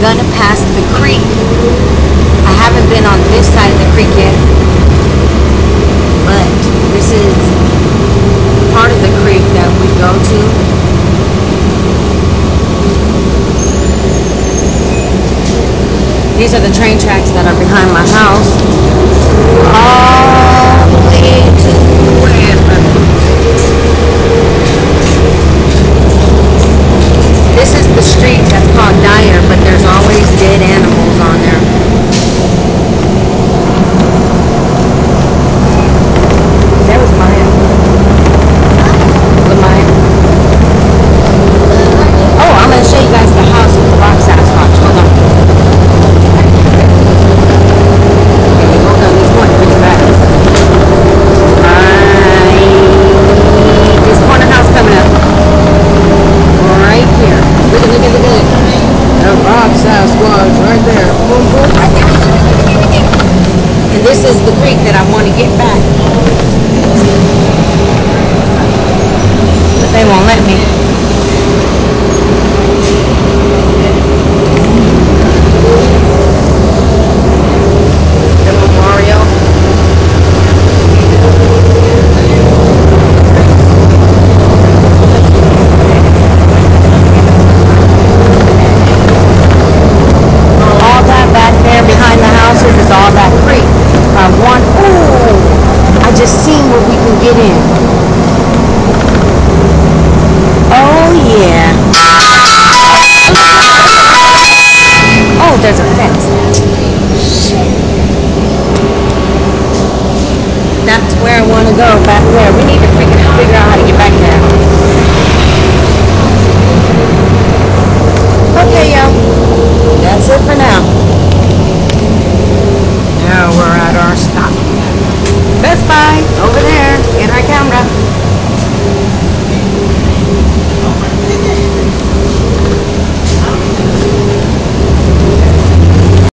gonna pass the creek. I haven't been on this side of the creek yet, but this is part of the creek that we go to. These are the train tracks that are behind my house. this is the creek that I want to get back. But they won't let me. get in.